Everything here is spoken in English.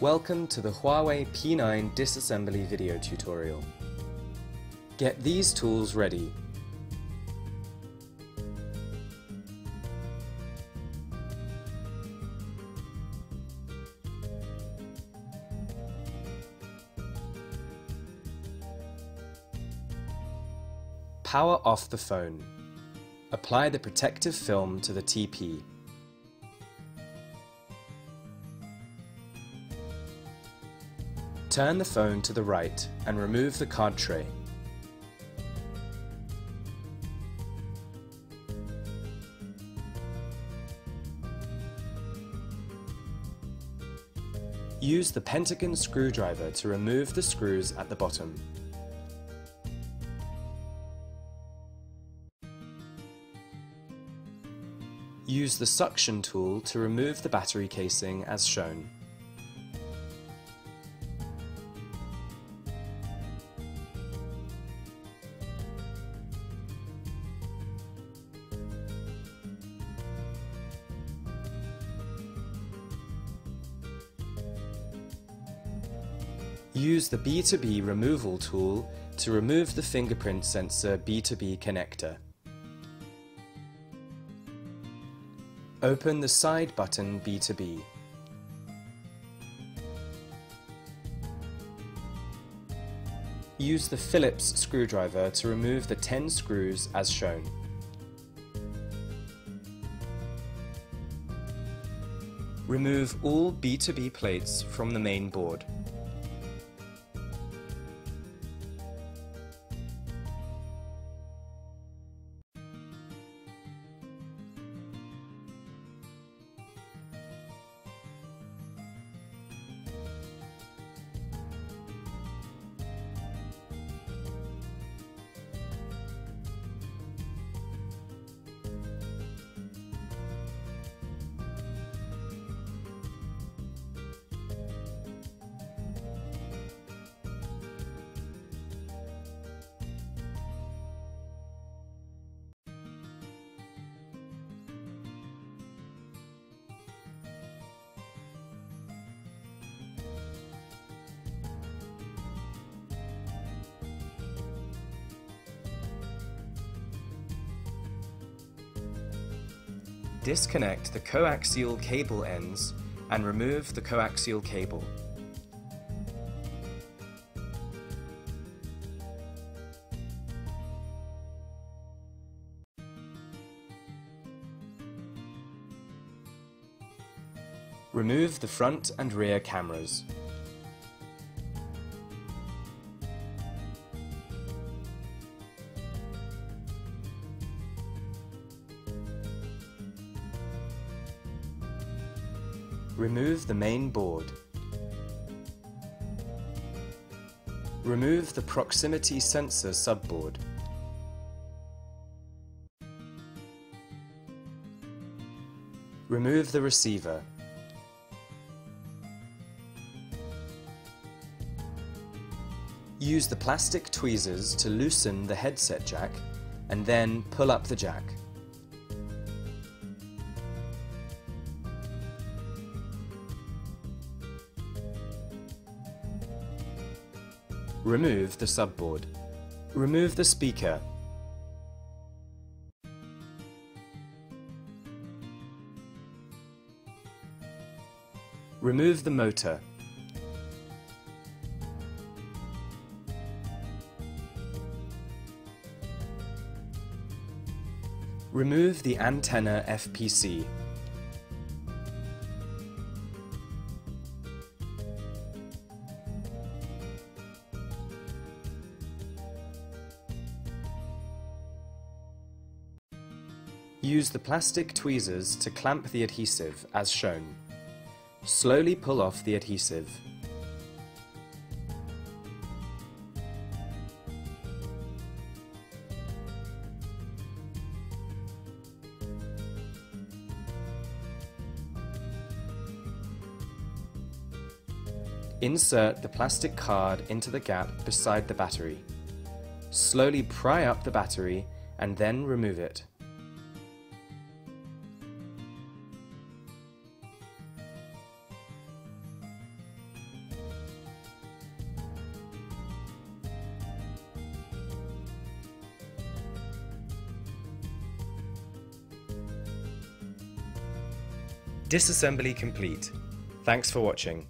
Welcome to the Huawei P9 disassembly video tutorial. Get these tools ready. Power off the phone. Apply the protective film to the TP. Turn the phone to the right and remove the card tray. Use the pentagon screwdriver to remove the screws at the bottom. Use the suction tool to remove the battery casing as shown. Use the B2B removal tool to remove the fingerprint sensor B2B connector. Open the side button B2B. Use the Phillips screwdriver to remove the 10 screws as shown. Remove all B2B plates from the main board. Disconnect the coaxial cable ends and remove the coaxial cable. Remove the front and rear cameras. Remove the main board. Remove the proximity sensor subboard. Remove the receiver. Use the plastic tweezers to loosen the headset jack and then pull up the jack. Remove the subboard. Remove the speaker. Remove the motor. Remove the antenna FPC. Use the plastic tweezers to clamp the adhesive as shown. Slowly pull off the adhesive. Insert the plastic card into the gap beside the battery. Slowly pry up the battery and then remove it. Disassembly complete. Thanks for watching.